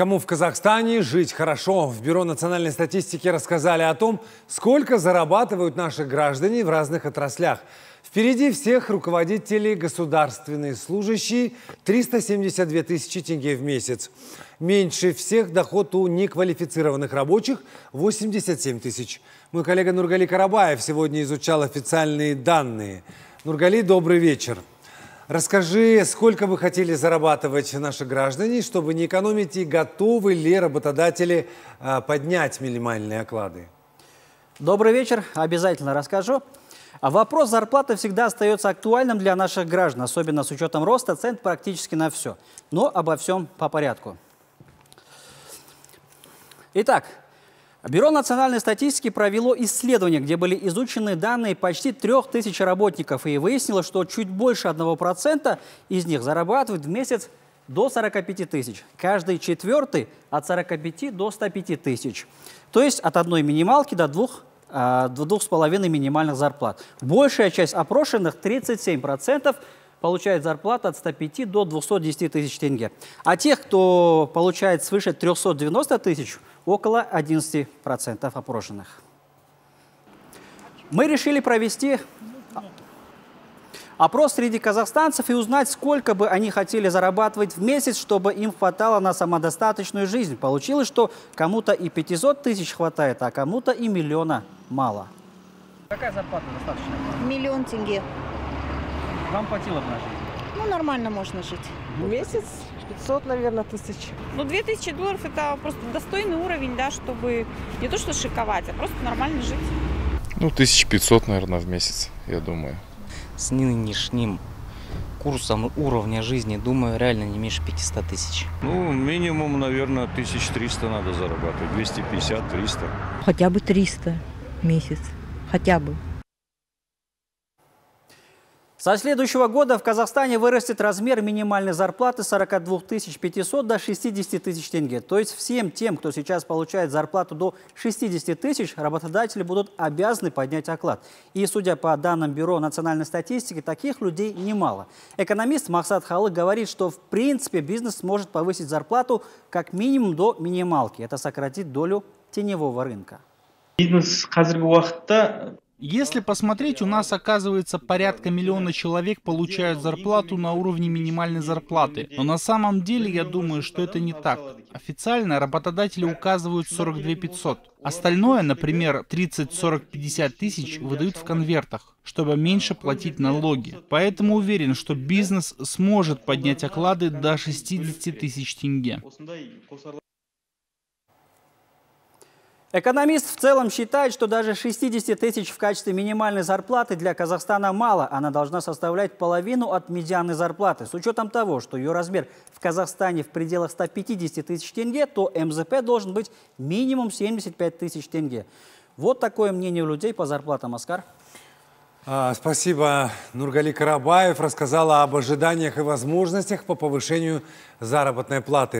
Кому в Казахстане жить хорошо? В Бюро национальной статистики рассказали о том, сколько зарабатывают наши граждане в разных отраслях. Впереди всех руководителей государственные служащие 372 тысячи тенге в месяц. Меньше всех доход у неквалифицированных рабочих 87 тысяч. Мой коллега Нургали Карабаев сегодня изучал официальные данные. Нургали, добрый вечер. Расскажи, сколько вы хотели зарабатывать наши граждане, чтобы не экономить, и готовы ли работодатели а, поднять минимальные оклады? Добрый вечер, обязательно расскажу. Вопрос зарплаты всегда остается актуальным для наших граждан, особенно с учетом роста цен практически на все. Но обо всем по порядку. Итак, Бюро национальной статистики провело исследование, где были изучены данные почти трех тысяч работников, и выяснилось, что чуть больше 1% из них зарабатывают в месяц до 45 тысяч. Каждый четвертый от 45 до 105 тысяч. То есть от одной минималки до двух а, с половиной минимальных зарплат. Большая часть опрошенных, 37%, получает зарплату от 105 до 210 тысяч тенге. А тех, кто получает свыше 390 тысяч, около 11% опрошенных. Мы решили провести опрос среди казахстанцев и узнать, сколько бы они хотели зарабатывать в месяц, чтобы им хватало на самодостаточную жизнь. Получилось, что кому-то и 500 тысяч хватает, а кому-то и миллиона мало. Какая зарплата достаточно? Миллион тенге. Вам хватило бы на жизнь? Ну, нормально можно жить. В месяц 500, наверное, тысяч. Ну, 2000 долларов – это просто достойный уровень, да, чтобы не то что шиковать, а просто нормально жить. Ну, 1500, наверное, в месяц, я думаю. С нынешним курсом уровня жизни, думаю, реально не меньше 500 тысяч. Ну, минимум, наверное, 1300 надо зарабатывать, 250-300. Хотя бы 300 в месяц, хотя бы. Со следующего года в Казахстане вырастет размер минимальной зарплаты с 42 500 до 60 тысяч тенге. То есть всем тем, кто сейчас получает зарплату до 60 тысяч, работодатели будут обязаны поднять оклад. И судя по данным Бюро национальной статистики, таких людей немало. Экономист Максат Халык говорит, что в принципе бизнес сможет повысить зарплату как минимум до минималки. Это сократит долю теневого рынка. Бизнес қазіргі если посмотреть, у нас оказывается порядка миллиона человек получают зарплату на уровне минимальной зарплаты. Но на самом деле я думаю, что это не так. Официально работодатели указывают 42 500. Остальное, например, 30, 40, 50 тысяч выдают в конвертах, чтобы меньше платить налоги. Поэтому уверен, что бизнес сможет поднять оклады до 60 тысяч тенге. Экономист в целом считает, что даже 60 тысяч в качестве минимальной зарплаты для Казахстана мало. Она должна составлять половину от медианной зарплаты. С учетом того, что ее размер в Казахстане в пределах 150 тысяч тенге, то МЗП должен быть минимум 75 тысяч тенге. Вот такое мнение у людей по зарплатам, Оскар. А, спасибо. Нургали Карабаев рассказала об ожиданиях и возможностях по повышению заработной платы.